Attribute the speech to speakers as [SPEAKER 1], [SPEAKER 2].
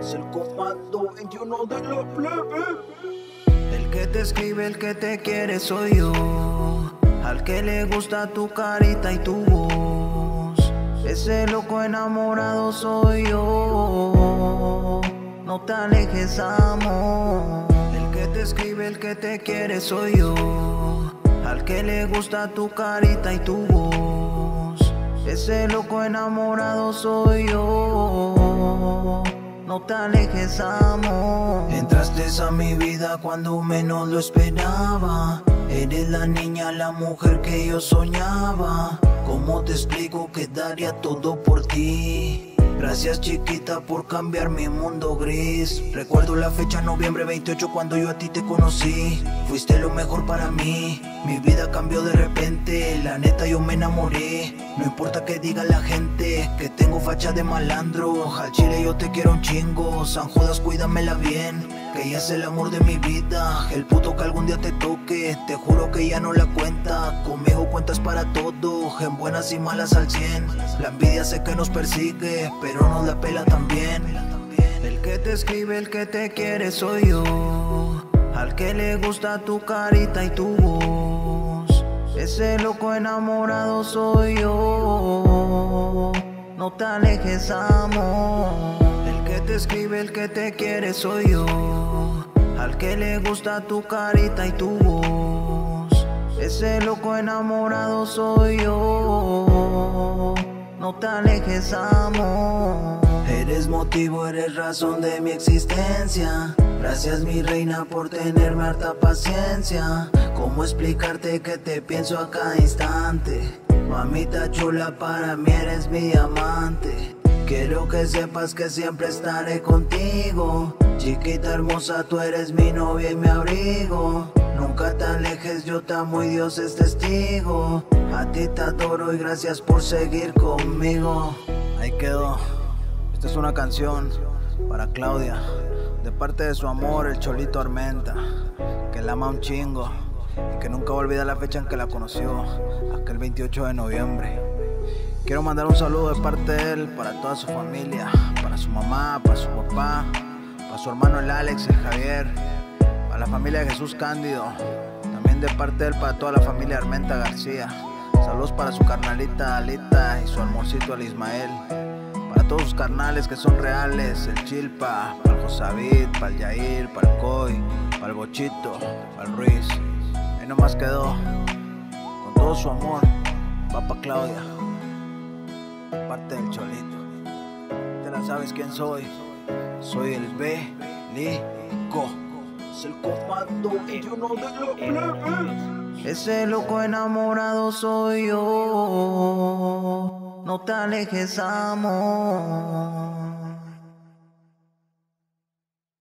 [SPEAKER 1] Es el comando 21 de la plebe.
[SPEAKER 2] El que te escribe, el que te quiere soy yo. Al que le gusta tu carita y tu voz. Ese loco enamorado soy yo. No te alejes, amor. El que te escribe, el que te quiere soy yo. Al que le gusta tu carita y tu voz. Ese loco enamorado soy yo. No te alejes, amor. Entraste a mi vida cuando menos lo esperaba. Eres la niña, la mujer que yo soñaba. ¿Cómo te explico que daría todo por ti? Gracias chiquita por cambiar mi mundo gris. Recuerdo la fecha noviembre 28 cuando yo a ti te conocí. Fuiste lo mejor para mí. Mi vida cambió de repente. La neta yo me enamoré. No importa que diga la gente Que tengo facha de malandro. Al chile yo te quiero un chingo. San Judas cuídamela bien Que ella es el amor de mi vida. El puto que algún día te Te juro que ya no la cuenta Conmigo cuentas para todo En buenas y malas al cien La envidia sé que nos persigue pero no la pela también. El que te escribe, el que te quiere soy yo. Al que le gusta tu carita y tu voz. Ese loco enamorado soy yo. No te alejes, amor. El que te escribe, el que te quiere soy yo. Al que le gusta tu carita y tu voz. Ese loco enamorado soy yo. No te alejes, amor. Eres motivo, eres razón de mi existencia. Gracias, mi reina, por tenerme harta paciencia. ¿Cómo explicarte que te pienso a cada instante? Mamita chula, para mí eres mi amante. Quiero que sepas que siempre estaré contigo. Chiquita hermosa, tú eres mi novia y mi abrigo. Nunca te alejes, yo te amo y Dios es testigo. A ti te adoro y gracias por seguir conmigo. Ahí quedó. Esta es una canción para Claudia, de parte de su amor, el Cholito Armenta, que la ama un chingo y que nunca va a olvidar la fecha en que la conoció, aquel 28 de noviembre. Quiero mandar un saludo de parte de él para toda su familia, para su mamá, para su papá, para su hermano el Alex, el Javier, para la familia de Jesús Cándido, también de parte de él para toda la familia Armenta García. Saludos para su carnalita Alita y su amorcito al Ismael. Para todos sus carnales que son reales, el Chilpa, para el Josavid, para el Yair, para el Coy, para el Bochito, para el Ruiz. Ahí nomás quedó, con todo su amor, va para Claudia, parte del Cholito. Te la sabes quién soy, soy el B, Co.
[SPEAKER 1] Es el comando 21 de la plebe.
[SPEAKER 2] Ese loco enamorado soy yo. No te alejes, amor.